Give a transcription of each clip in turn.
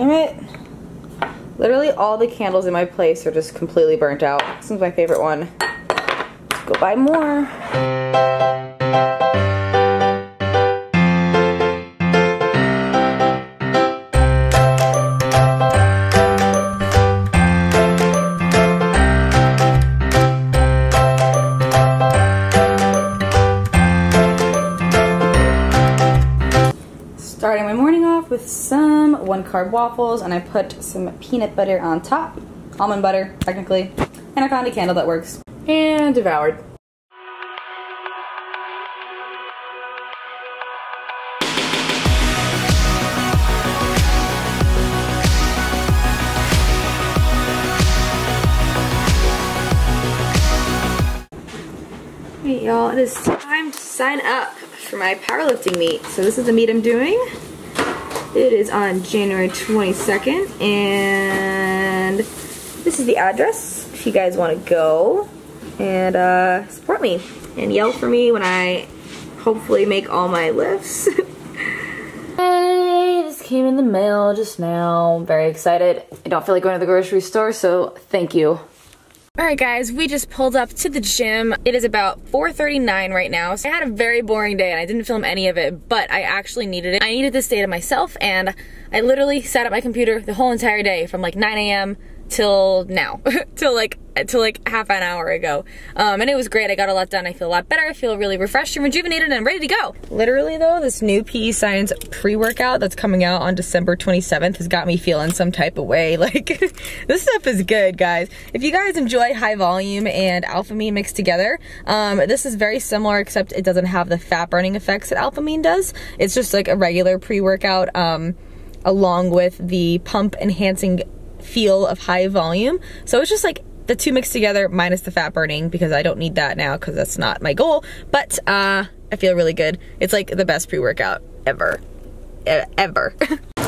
Damn it. Literally all the candles in my place are just completely burnt out. This is my favorite one. Let's go buy more. Carb waffles and I put some peanut butter on top, almond butter technically, and I found a candle that works and devoured. Hey y'all, it is time to sign up for my powerlifting meet. So this is the meet I'm doing. It is on January 22nd and this is the address if you guys want to go and uh, support me and yell for me when I hopefully make all my lifts. hey, this came in the mail just now. Very excited. I don't feel like going to the grocery store, so thank you. Alright guys, we just pulled up to the gym. It is about 4.39 right now. So I had a very boring day and I didn't film any of it, but I actually needed it. I needed this day to myself and I literally sat at my computer the whole entire day from like 9 a.m. till now. till like till like half an hour ago. Um, and it was great. I got a lot done. I feel a lot better. I feel really refreshed and rejuvenated and ready to go. Literally though, this new PE Science pre-workout that's coming out on December 27th has got me feeling some type of way. Like, this stuff is good, guys. If you guys enjoy high volume and Alpha Amine mixed together, um, this is very similar except it doesn't have the fat burning effects that Alpha Amine does. It's just like a regular pre-workout um, along with the pump enhancing feel of high volume. So it's just like the two mixed together minus the fat burning because I don't need that now because that's not my goal. But uh, I feel really good. It's like the best pre-workout ever. E ever.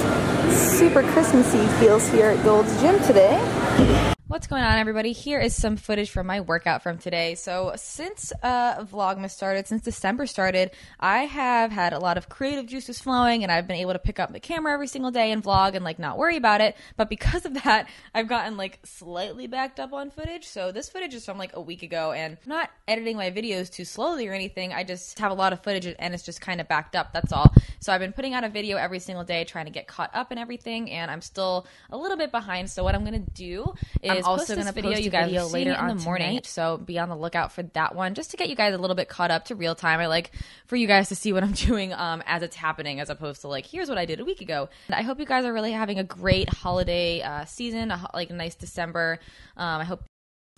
Super Christmassy feels here at Gold's Gym today. What's going on everybody? Here is some footage from my workout from today. So since uh, Vlogmas started, since December started, I have had a lot of creative juices flowing and I've been able to pick up the camera every single day and vlog and like not worry about it. But because of that, I've gotten like slightly backed up on footage. So this footage is from like a week ago and I'm not editing my videos too slowly or anything. I just have a lot of footage and it's just kind of backed up. That's all. So I've been putting out a video every single day trying to get caught up and everything and I'm still a little bit behind. So what I'm going to do is is also going to video you guys video later in the morning. Tonight, so be on the lookout for that one, just to get you guys a little bit caught up to real time. I like for you guys to see what I'm doing um, as it's happening, as opposed to like here's what I did a week ago. And I hope you guys are really having a great holiday uh, season, a, like a nice December. Um, I hope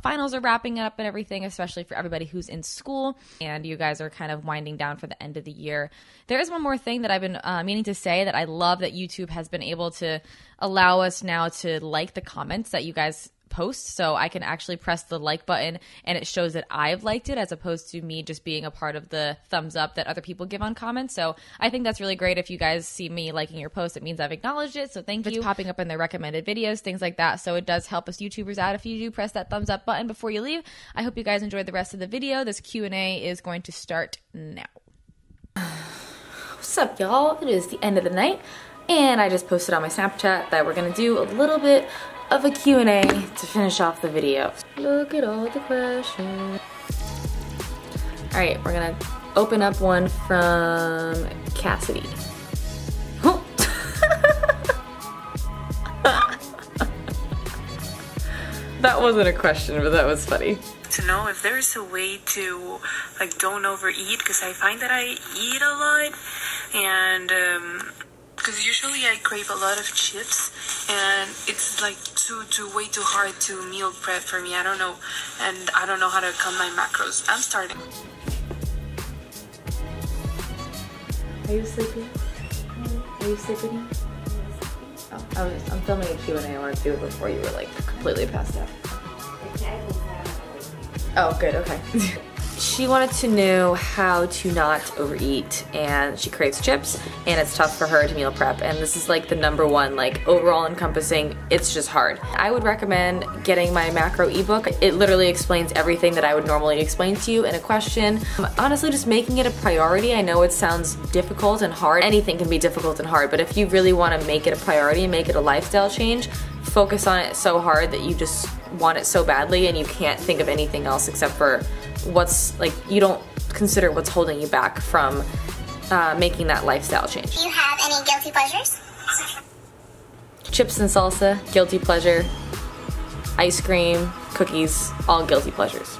finals are wrapping up and everything, especially for everybody who's in school and you guys are kind of winding down for the end of the year. There is one more thing that I've been uh, meaning to say that I love that YouTube has been able to allow us now to like the comments that you guys post so I can actually press the like button and it shows that I've liked it as opposed to me just being a part of the thumbs up that other people give on comments. So I think that's really great. If you guys see me liking your post, it means I've acknowledged it. So thank you. It's popping up in the recommended videos, things like that. So it does help us YouTubers out if you do press that thumbs up button before you leave. I hope you guys enjoyed the rest of the video. This Q&A is going to start now. What's up, y'all? It is the end of the night and I just posted on my Snapchat that we're gonna do a little bit of a Q&A to finish off the video. Look at all the questions. All right, we're gonna open up one from Cassidy. that wasn't a question, but that was funny. To know if there's a way to like don't overeat because I find that I eat a lot and um, because usually I crave a lot of chips and it's like too too way too hard to meal prep for me. I don't know and I don't know how to count my macros. I'm starting. Are you sleeping? Are you sleeping? Oh, I was, I'm filming a Q&A. I wanted to do it before you were like completely passed out. Oh, good, okay. she wanted to know how to not overeat and she craves chips and it's tough for her to meal prep and this is like the number one like overall encompassing it's just hard. I would recommend getting my macro ebook. It literally explains everything that I would normally explain to you in a question. Honestly just making it a priority. I know it sounds difficult and hard. Anything can be difficult and hard but if you really want to make it a priority and make it a lifestyle change focus on it so hard that you just want it so badly and you can't think of anything else except for what's like you don't consider what's holding you back from uh, making that lifestyle change. Do you have any guilty pleasures? Chips and salsa, guilty pleasure. Ice cream, cookies, all guilty pleasures.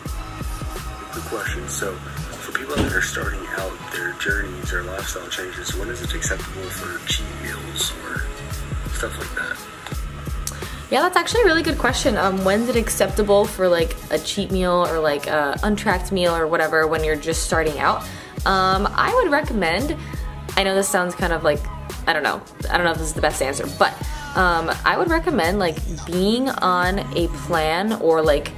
Quick question. So, for people that are starting out their journeys or lifestyle changes, when is it acceptable for cheat meals or stuff like that? Yeah, that's actually a really good question. Um, when's it acceptable for like a cheat meal or like a untracked meal or whatever when you're just starting out? Um, I would recommend, I know this sounds kind of like, I don't know, I don't know if this is the best answer, but um, I would recommend like being on a plan or like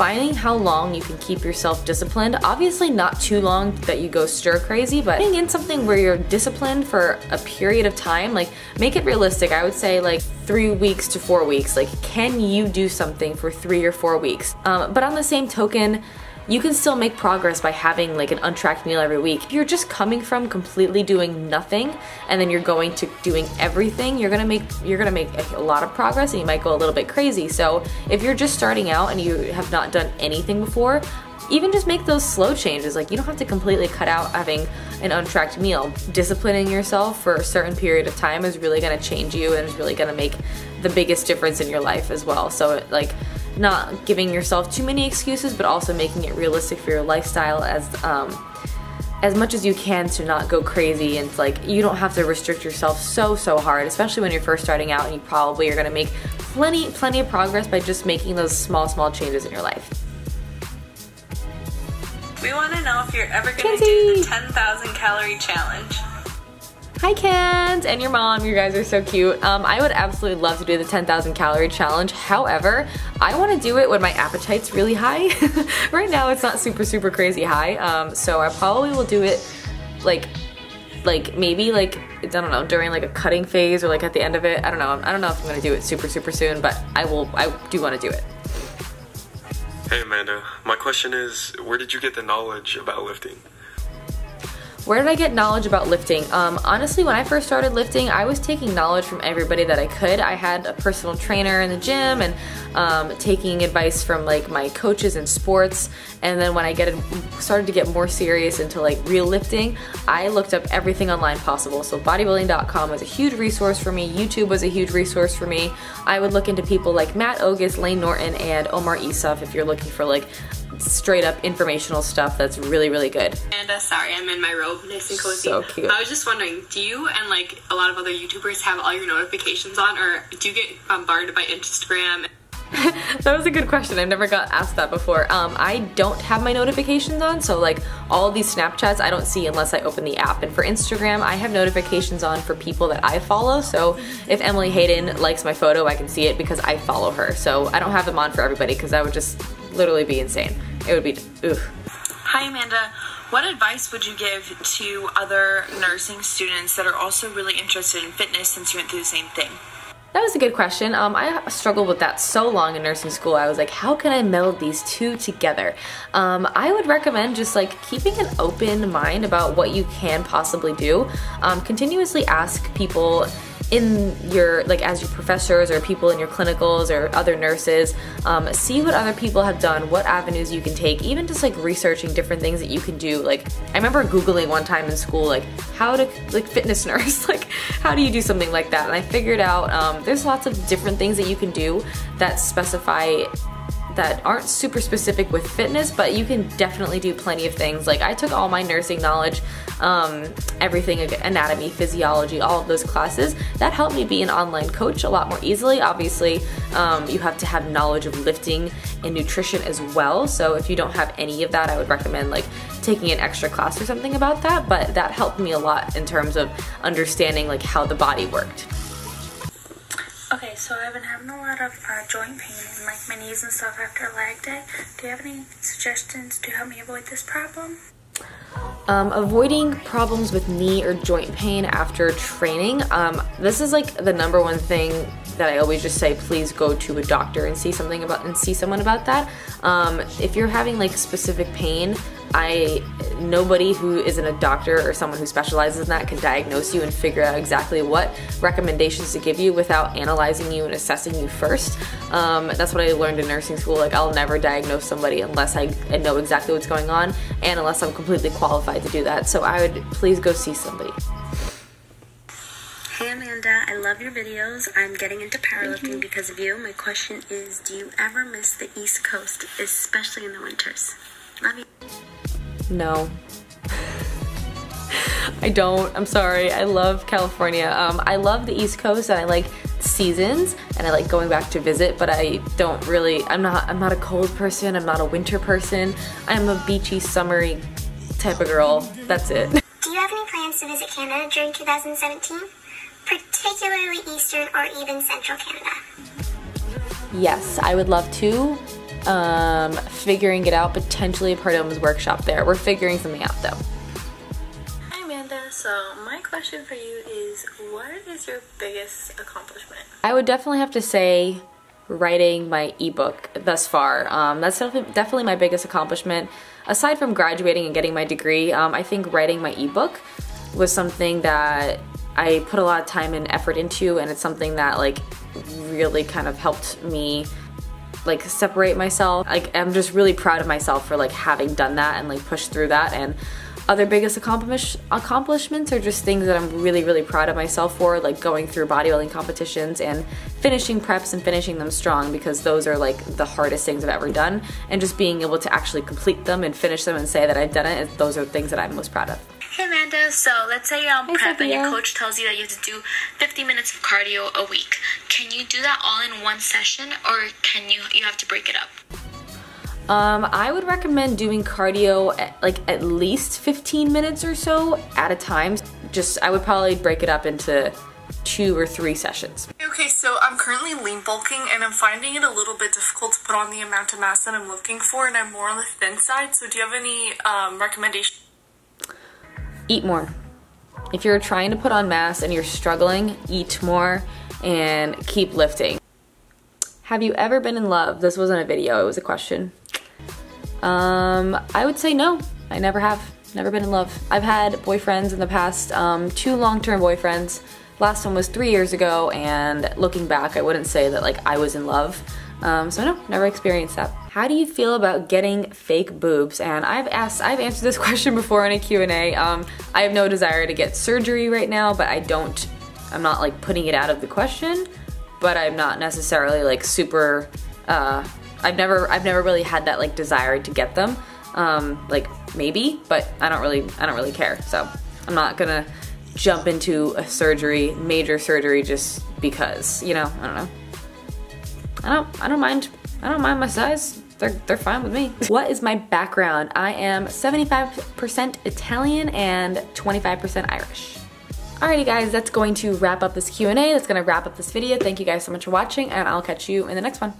finding how long you can keep yourself disciplined. Obviously not too long that you go stir crazy, but being in something where you're disciplined for a period of time, like make it realistic. I would say like three weeks to four weeks. Like can you do something for three or four weeks? Um, but on the same token, you can still make progress by having like an untracked meal every week. If you're just coming from completely doing nothing and then you're going to doing everything, you're gonna make you're gonna make a lot of progress and you might go a little bit crazy. So if you're just starting out and you have not done anything before, even just make those slow changes. Like you don't have to completely cut out having an untracked meal. Disciplining yourself for a certain period of time is really gonna change you and is really gonna make the biggest difference in your life as well. So like not giving yourself too many excuses, but also making it realistic for your lifestyle as um, as much as you can to not go crazy. And it's like you don't have to restrict yourself so so hard especially when you're first starting out and you probably are going to make plenty plenty of progress by just making those small small changes in your life. We want to know if you're ever going to do the 10,000 calorie challenge Hi Kent and your mom, you guys are so cute. Um, I would absolutely love to do the 10,000 calorie challenge. However, I want to do it when my appetite's really high. right now it's not super super crazy high, um, so I probably will do it like like maybe like I don't know during like a cutting phase or like at the end of it. I don't know. I don't know if I'm gonna do it super super soon, but I will. I do want to do it. Hey Amanda, my question is, where did you get the knowledge about lifting? Where did I get knowledge about lifting? Um, honestly, when I first started lifting, I was taking knowledge from everybody that I could. I had a personal trainer in the gym and um, taking advice from like my coaches in sports. And then when I get started to get more serious into like real lifting, I looked up everything online possible. So bodybuilding.com was a huge resource for me. YouTube was a huge resource for me. I would look into people like Matt Ogus, Lane Norton, and Omar Isuf if you're looking for like straight up informational stuff that's really, really good. And uh, sorry, I'm in my robe, nice and cozy. So cute. I was just wondering, do you and like a lot of other YouTubers have all your notifications on, or do you get bombarded by Instagram? that was a good question. I've never got asked that before. Um, I don't have my notifications on, so like all these Snapchats I don't see unless I open the app. And for Instagram, I have notifications on for people that I follow. So if Emily Hayden likes my photo, I can see it because I follow her. So I don't have them on for everybody because that would just literally be insane. It would be, oof. Hi, Amanda. What advice would you give to other nursing students that are also really interested in fitness since you went through the same thing? That was a good question. Um, I struggled with that so long in nursing school. I was like, how can I meld these two together? Um, I would recommend just like keeping an open mind about what you can possibly do. Um, continuously ask people in your like as your professors or people in your clinicals or other nurses um, see what other people have done what avenues you can take even just like researching different things that you can do. Like i remember googling one time in school like how to like fitness nurse like how do you do something like that? And i figured out um, there's lots of different things that you can do that specify that aren't super specific with fitness, but you can definitely do plenty of things. Like I took all my nursing knowledge, um, everything, anatomy, physiology, all of those classes. That helped me be an online coach a lot more easily. Obviously, um, you have to have knowledge of lifting and nutrition as well. So if you don't have any of that, I would recommend like taking an extra class or something about that. But that helped me a lot in terms of understanding like how the body worked. Okay, so I've been having a lot of uh, joint pain in like my knees and stuff after a leg day. Do you have any suggestions to help me avoid this problem? Um, avoiding problems with knee or joint pain after training. Um, this is like the number one thing that I always just say, please go to a doctor and see something about and see someone about that. Um, if you're having like specific pain, I nobody who isn't a doctor or someone who specializes in that can diagnose you and figure out exactly what recommendations to give you without analyzing you and assessing you first. Um, that's what I learned in nursing school. Like I'll never diagnose somebody unless I know exactly what's going on and unless I'm completely qualified to do that. So I would please go see somebody. Hey Amanda, I love your videos. I'm getting into powerlifting because of you. My question is, do you ever miss the East Coast, especially in the winters? Love you. No. I don't. I'm sorry. I love California. Um, I love the East Coast and I like seasons and I like going back to visit, but I don't really. I'm not. I'm not a cold person. I'm not a winter person. I'm a beachy, summery type of girl. That's it. Do you have any plans to visit Canada during 2017? Particularly Eastern or even Central Canada? Yes, I would love to um, figuring it out, potentially a part Pardoma's workshop there. We're figuring something out though. Hi Amanda, so my question for you is what is your biggest accomplishment? I would definitely have to say writing my ebook thus far. Um, that's definitely my biggest accomplishment. Aside from graduating and getting my degree, um, I think writing my ebook was something that I put a lot of time and effort into and it's something that like really kind of helped me like separate myself. Like I'm just really proud of myself for like having done that and like pushed through that and other biggest accomplish accomplishments are just things that I'm really really proud of myself for like going through bodybuilding competitions and finishing preps and finishing them strong because those are like the hardest things I've ever done and just being able to actually complete them and finish them and say that I've done it those are things that I'm most proud of. Hey Amanda, so let's say you're on hey, prep Sophia. and your coach tells you that you have to do 50 minutes of cardio a week. Can you do that all in one session or can you you have to break it up? Um, I would recommend doing cardio at, like at least 15 minutes or so at a time. Just I would probably break it up into two or three sessions. Okay, so I'm currently lean bulking and I'm finding it a little bit difficult to put on the amount of mass that I'm looking for and I'm more on the thin side. So do you have any um, recommendations? Eat more. If you're trying to put on mass and you're struggling, eat more and keep lifting. Have you ever been in love? This wasn't a video, it was a question. Um, I would say no. I never have. Never been in love. I've had boyfriends in the past, um, two long-term boyfriends. Last one was three years ago, and looking back, I wouldn't say that like I was in love. Um, so no, never experienced that. How do you feel about getting fake boobs? And I've asked, I've answered this question before in a Q&A. Um, I have no desire to get surgery right now, but I don't, I'm not like putting it out of the question, but I'm not necessarily like super, uh, I've never, I've never really had that like desire to get them. Um, like maybe, but I don't really, I don't really care. So I'm not gonna jump into a surgery, major surgery just because, you know, I don't know. I don't I don't mind I don't mind my size. They're, they're fine with me. what is my background? I am 75% Italian and 25% Irish. Alrighty guys, that's going to wrap up this Q&A. That's gonna wrap up this video. Thank you guys so much for watching and I'll catch you in the next one.